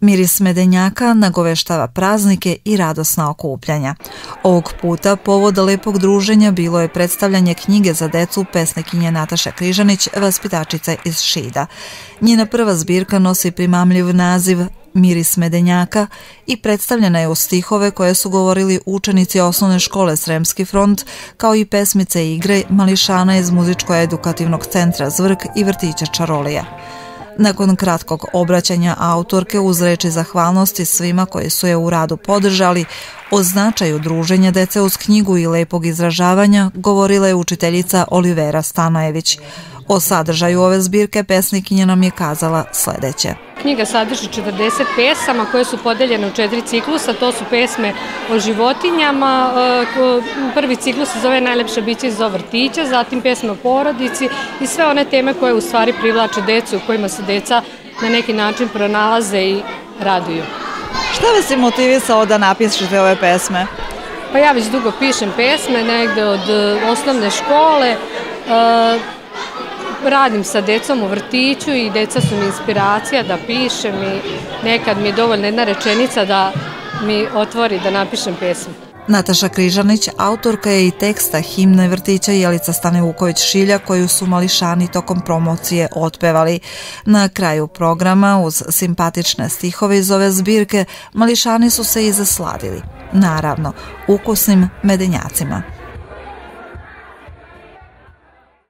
Miris medenjaka nagoveštava praznike i radosna okupljanja. Ovog puta povod lepog druženja bilo je predstavljanje knjige za decu pesnikinje Nataša Križanić, vaspitačice iz Šida. Njena prva zbirka nosi primamljiv naziv Miris medenjaka i predstavljena je u stihove koje su govorili učenici osnovne škole Sremski front, kao i pesmice i igre Mališana iz muzičko-edukativnog centra Zvrk i vrtića Čarolija. Nakon kratkog obraćanja autorke uz reči zahvalnosti svima koji su je u radu podržali, o značaju druženja dece uz knjigu i lepog izražavanja govorila je učiteljica Olivera Stanojević. O sadržaju ove zbirke pesnikinja nam je kazala sledeće. Knjiga sadrži 40 pesama koje su podeljene u četiri ciklusa, to su pesme o životinjama, e, prvi ciklus se zove Najlepša bića iz vrtića, zatim pesme o porodici i sve one teme koje u stvari privlače decu, u kojima se deca na neki način pronalaze i raduju. Šta vas je motivisao da napišete ove pesme? Pa ja već dugo pišem pesme, negde od e, osnovne škole, e, radim sa decom u vrtiću i deca su mi inspiracija da pišem i nekad mi je dovoljna jedna rečenica da mi otvori da napišem pesmu. Nataša Križanić, autorka je i teksta himne vrtića Jelica Stanevuković Šilja koju su mališani tokom promocije otpevali. Na kraju programa uz simpatične stihove iz ove zbirke mališani su se i zasladili. Naravno, ukusnim medenjacima.